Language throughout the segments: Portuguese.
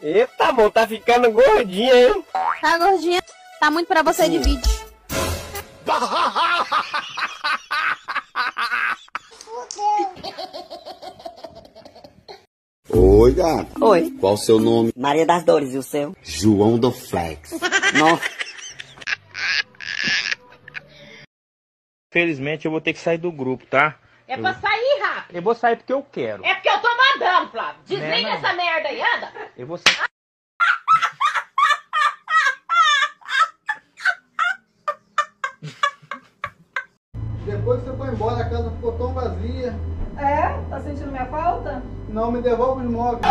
Eita, amor, tá ficando gordinha, hein? Tá gordinha? Tá muito pra você de vídeo. Oi, gata. Oi. Qual o seu nome? Maria das Dores, e o seu? João do Flex. Não. Felizmente eu vou ter que sair do grupo, tá? É pra sair rápido. Eu vou sair porque eu quero. É porque eu tô mandando, Flávio. Desliga Não, não. essa merda aí, anda. Eu vou sair. Depois que você foi embora, a casa ficou tão vazia. É? Tá sentindo minha falta? Não me devolve os móveis.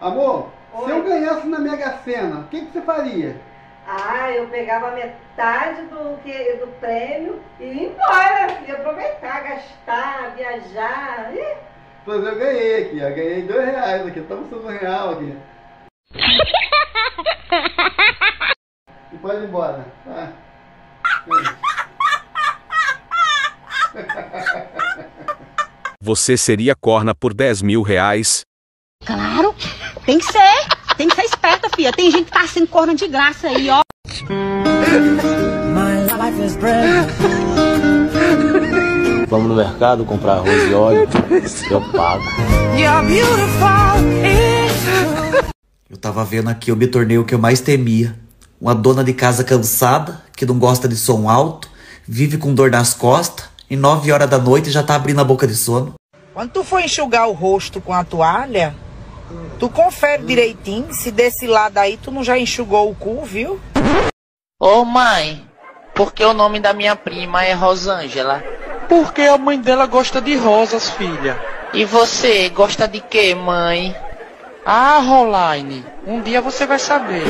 Amor, se eu ganhasse na Mega Sena, o que, que você faria? Ah, eu pegava metade do, que, do prêmio e ia embora. Ia aproveitar, gastar, viajar. Ih, Pois eu ganhei aqui, eu ganhei dois reais aqui, estamos sendo um real aqui. E pode ir embora, tá? Você seria corna por 10 mil reais? Claro. Tem que ser. Tem que ser esperta, filha. Tem gente que tá sendo corno de graça aí, ó. Vamos no mercado comprar arroz e óleo. Eu pago. Eu tava vendo aqui, eu me tornei o que eu mais temia. Uma dona de casa cansada, que não gosta de som alto, vive com dor nas costas, e nove horas da noite já tá abrindo a boca de sono. Quando tu for enxugar o rosto com a toalha, tu confere direitinho se desse lado aí tu não já enxugou o cu, viu? Ô mãe, por que o nome da minha prima é Rosângela? Porque a mãe dela gosta de rosas, filha. E você gosta de quê, mãe? Ah, Rolaine, um dia você vai saber.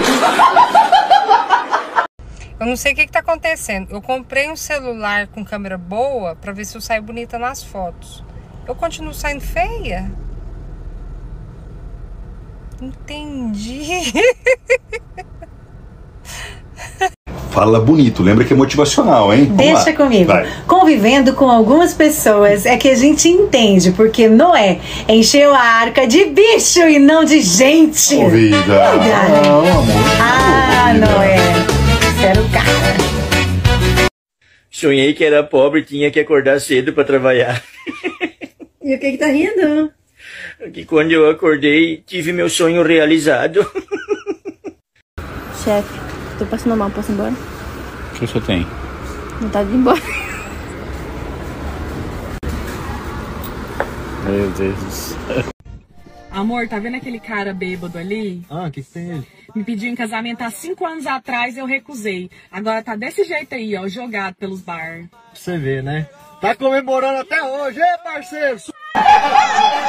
Eu não sei o que, que tá acontecendo. Eu comprei um celular com câmera boa pra ver se eu saio bonita nas fotos. Eu continuo saindo feia? Entendi. Fala bonito, lembra que é motivacional, hein? Vamos Deixa lá. comigo. Vai. Convivendo com algumas pessoas é que a gente entende porque Noé encheu a arca de bicho e não de gente. Ô, vida. Não, amor. Ah, Noé. Você era o cara. Sonhei que era pobre e tinha que acordar cedo pra trabalhar. E o que que tá rindo? Que quando eu acordei, tive meu sonho realizado. Chefe, tô passando mal. Posso ir embora? O que você tem? Vontade de ir embora. Meu Deus do céu. Amor, tá vendo aquele cara bêbado ali? Ah, o que, que tem ele? Me pediu em casamento há cinco anos atrás, eu recusei. Agora tá desse jeito aí, ó, jogado pelos bar. Pra você ver, né? Tá comemorando até hoje, hein, parceiro?